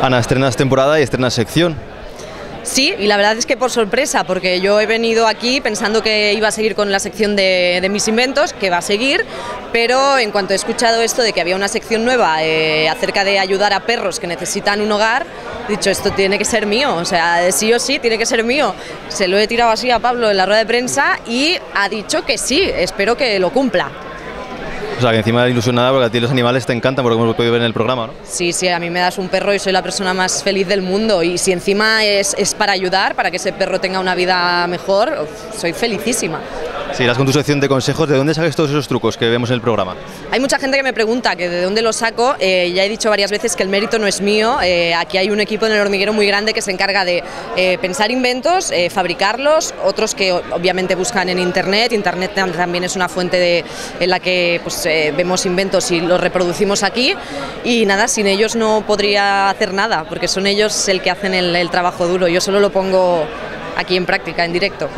Ana, estrenas temporada y estrenas sección. Sí, y la verdad es que por sorpresa, porque yo he venido aquí pensando que iba a seguir con la sección de, mis inventos, que va a seguir, pero en cuanto he escuchado esto de que había una sección nueva eh, acerca de ayudar a perros que necesitan un hogar, he dicho, esto tiene que ser mío, o sea, sí o sí, tiene que ser mío. Se lo he tirado así a Pablo en la rueda de prensa y ha dicho que sí, espero que lo cumpla. O sea, que encima ilusionada porque a ti los animales te encantan, porque hemos podido ver en el programa, ¿no? Sí, sí, a mí me das un perro y soy la persona más feliz del mundo. Y si encima es, es para ayudar, para que ese perro tenga una vida mejor, soy felicísima. Si irás con tu sección de consejos, ¿de dónde sacas todos esos trucos que vemos en el programa? Hay mucha gente que me pregunta que de dónde los saco. Eh, ya he dicho varias veces que el mérito no es mío. Eh, aquí hay un equipo en el hormiguero muy grande que se encarga de eh, pensar inventos, fabricarlos, otros que obviamente buscan en Internet. Internet también es una fuente de, en la que pues, vemos inventos y los reproducimos aquí. Y nada, sin ellos no podría hacer nada, porque son ellos el que hacen el trabajo duro. Yo solo lo pongo aquí en práctica, en directo.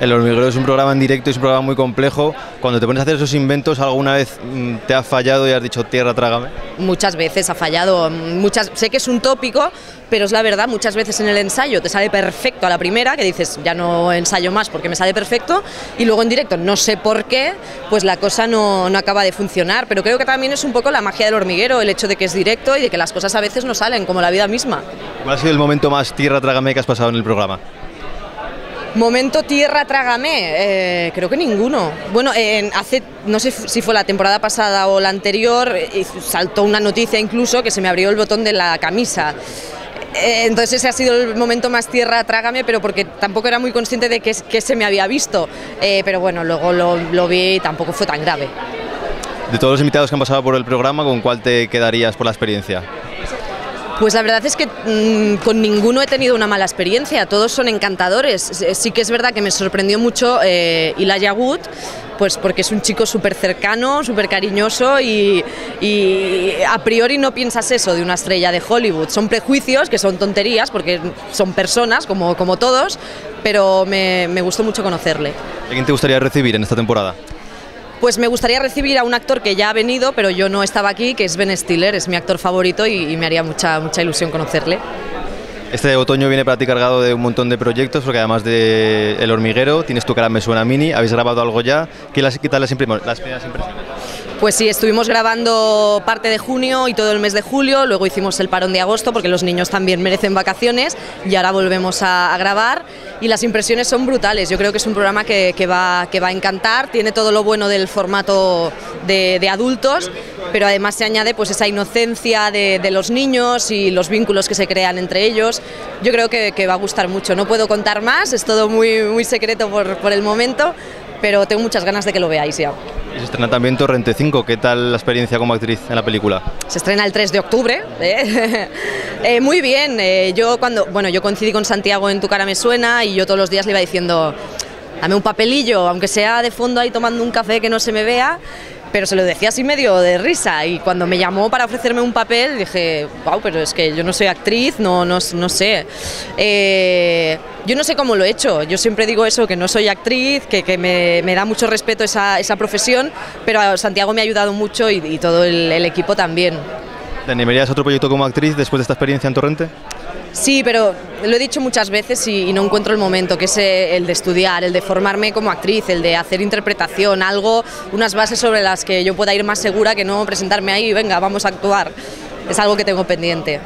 El hormiguero es un programa en directo, es un programa muy complejo. Cuando te pones a hacer esos inventos, ¿alguna vez mm, te ha fallado y has dicho tierra, trágame? Muchas veces ha fallado. Muchas, sé que es un tópico, pero es la verdad, muchas veces en el ensayo te sale perfecto a la primera, que dices, ya no ensayo más porque me sale perfecto, y luego en directo, no sé por qué, pues la cosa no, no acaba de funcionar. Pero creo que también es un poco la magia del hormiguero, el hecho de que es directo y de que las cosas a veces no salen, como la vida misma. ¿Cuál ha sido el momento más tierra, trágame que has pasado en el programa? Momento tierra, trágame, eh, creo que ninguno. Bueno, hace, no sé si fue la temporada pasada o la anterior, eh, saltó una noticia incluso que se me abrió el botón de la camisa. Eh, entonces ese ha sido el momento más tierra, trágame, pero porque tampoco era muy consciente de que, que se me había visto. pero bueno, luego lo, lo vi y tampoco fue tan grave. De todos los invitados que han pasado por el programa, ¿con cuál te quedarías por la experiencia? Pues la verdad es que mm, con ninguno he tenido una mala experiencia, todos son encantadores. Sí que es verdad que me sorprendió mucho eh, Elijah Wood, pues porque es un chico súper cercano, súper cariñoso y, a priori no piensas eso de una estrella de Hollywood. Son prejuicios, que son tonterías, porque son personas como, como todos, pero me, me gustó mucho conocerle. ¿A quién te gustaría recibir en esta temporada? Pues me gustaría recibir a un actor que ya ha venido, pero yo no estaba aquí, que es Ben Stiller, es mi actor favorito y, me haría mucha, mucha ilusión conocerle. Este otoño viene para ti cargado de un montón de proyectos, porque además de El Hormiguero, tienes tu cara me suena mini, habéis grabado algo ya. ¿Qué, las, qué tal las, las primeras impresiones? Pues sí, estuvimos grabando parte de junio y todo el mes de julio, luego hicimos el parón de agosto porque los niños también merecen vacaciones y ahora volvemos a, grabar y las impresiones son brutales. Yo creo que es un programa que, va, que va a encantar, tiene todo lo bueno del formato de, adultos, pero además se añade pues esa inocencia de, los niños y los vínculos que se crean entre ellos. Yo creo que, va a gustar mucho. No puedo contar más, es todo muy, muy secreto por, por el momento, pero tengo muchas ganas de que lo veáis ya. Y se estrena también Torrente 5. ¿Qué tal la experiencia como actriz en la película? Se estrena el 3 de octubre. ¿eh? Eh, muy bien. Eh, yo cuando, bueno, yo coincidí con Santiago en Tu cara me suena y yo todos los días le iba diciendo, dame un papelillo, aunque sea de fondo ahí tomando un café que no se me vea pero se lo decía así medio de risa y cuando me llamó para ofrecerme un papel dije, wow, pero es que yo no soy actriz, no, no, no sé. Eh, yo no sé cómo lo he hecho, yo siempre digo eso, que no soy actriz, que, que me, me, da mucho respeto esa, esa, profesión, pero Santiago me ha ayudado mucho y, todo el, el, equipo también. ¿Te animarías a otro proyecto como actriz después de esta experiencia en Torrente? Sí, pero lo he dicho muchas veces y, no encuentro el momento, que es eh, el de estudiar, el de formarme como actriz, el de hacer interpretación, algo, unas bases sobre las que yo pueda ir más segura que no presentarme ahí y venga, vamos a actuar. Es algo que tengo pendiente.